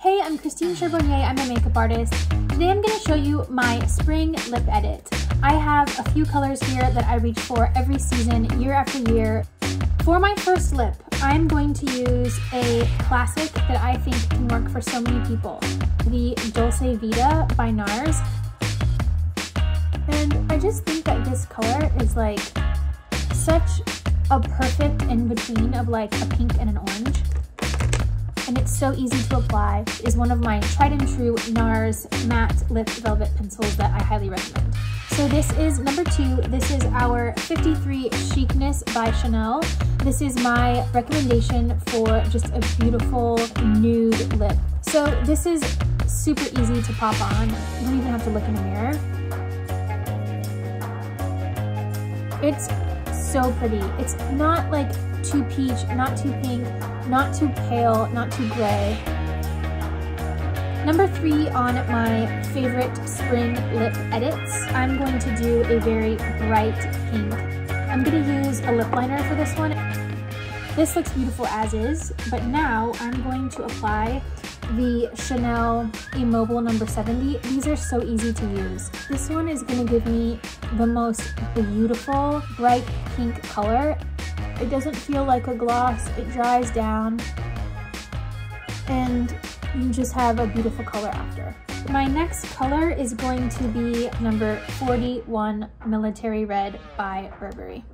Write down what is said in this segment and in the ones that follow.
Hey, I'm Christine Cherbonnier. I'm a makeup artist. Today I'm going to show you my spring lip edit. I have a few colors here that I reach for every season, year after year. For my first lip, I'm going to use a classic that I think can work for so many people, the Dolce Vita by NARS. And I just think that this color is like such a perfect in-between of like a pink and an orange and it's so easy to apply, is one of my tried and true NARS matte lip velvet pencils that I highly recommend. So this is number two. This is our 53 Chicness by Chanel. This is my recommendation for just a beautiful nude lip. So this is super easy to pop on. You don't even have to look in a mirror. It's so pretty. It's not like too peach, not too pink, not too pale, not too gray. Number three on my favorite spring lip edits, I'm going to do a very bright pink. I'm gonna use a lip liner for this one. This looks beautiful as is, but now I'm going to apply the Chanel Immobile number 70. These are so easy to use. This one is gonna give me the most beautiful bright pink color it doesn't feel like a gloss, it dries down, and you just have a beautiful color after. My next color is going to be number 41 Military Red by Burberry.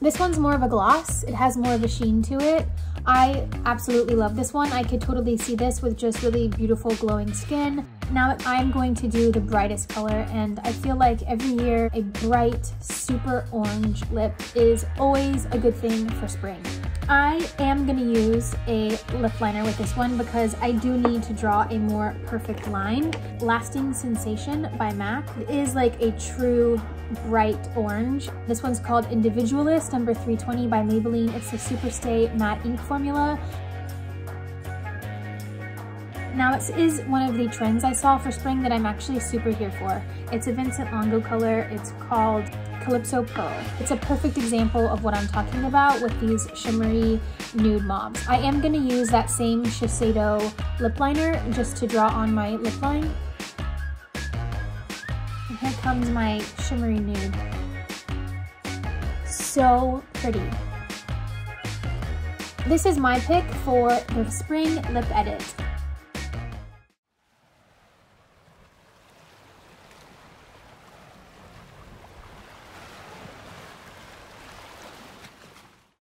This one's more of a gloss. It has more of a sheen to it. I absolutely love this one. I could totally see this with just really beautiful glowing skin. Now I'm going to do the brightest color and I feel like every year a bright, super orange lip is always a good thing for spring. I am to use a lip liner with this one because I do need to draw a more perfect line. Lasting Sensation by MAC is like a true bright orange. This one's called Individualist number 320 by Maybelline. It's a Superstay matte ink formula. Now it is is one of the trends I saw for spring that I'm actually super here for. It's a Vincent Longo color. It's called Calypso Pearl. It's a perfect example of what I'm talking about with these shimmery nude mauves. I am gonna use that same Shiseido lip liner just to draw on my lip line. And here comes my shimmery nude. So pretty. This is my pick for the spring lip edit.